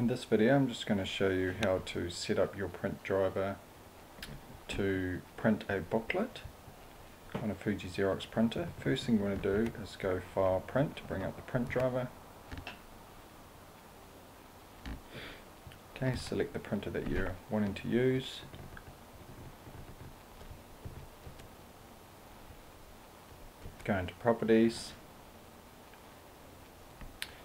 In this video I'm just going to show you how to set up your print driver to print a booklet on a Fuji Xerox printer. First thing you want to do is go File Print to bring up the print driver. Okay, select the printer that you're wanting to use. Go into Properties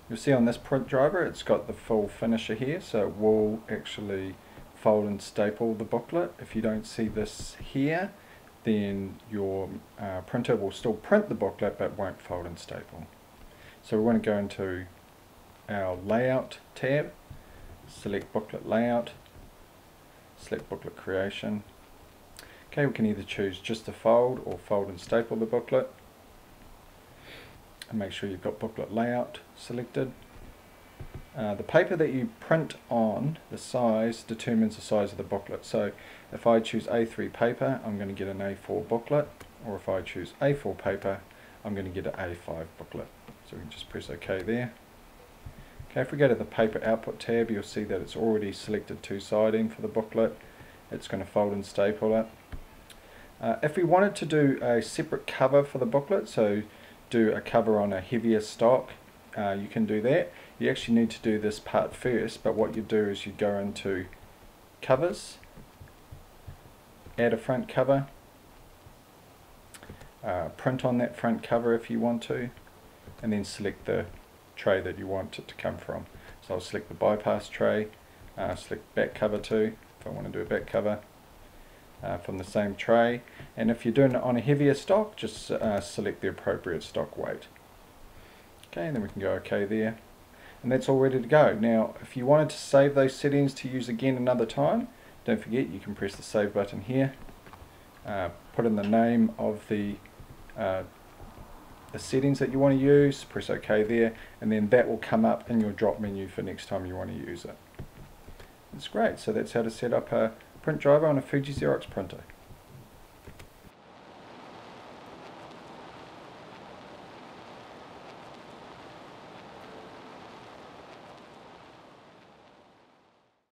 You'll see on this print driver it's got the full finisher here so it will actually fold and staple the booklet. If you don't see this here then your uh, printer will still print the booklet but won't fold and staple. So we want to go into our layout tab, select booklet layout, select booklet creation. Okay, we can either choose just to fold or fold and staple the booklet and make sure you've got booklet layout selected. Uh, the paper that you print on, the size, determines the size of the booklet. So if I choose A3 paper, I'm going to get an A4 booklet, or if I choose A4 paper, I'm going to get an A5 booklet. So we can just press OK there. Okay, if we go to the paper output tab, you'll see that it's already selected two-siding for the booklet. It's going to fold and staple it. Uh, if we wanted to do a separate cover for the booklet, so do a cover on a heavier stock, uh, you can do that. You actually need to do this part first, but what you do is you go into covers, add a front cover, uh, print on that front cover if you want to, and then select the tray that you want it to come from. So I'll select the bypass tray, uh, select back cover too, if I want to do a back cover, uh, from the same tray. And if you're doing it on a heavier stock just uh, select the appropriate stock weight. Okay and then we can go OK there. And that's all ready to go. Now if you wanted to save those settings to use again another time don't forget you can press the save button here. Uh, put in the name of the uh, the settings that you want to use press OK there and then that will come up in your drop menu for next time you want to use it. It's great. So that's how to set up a print driver on a Fuji Xerox printer.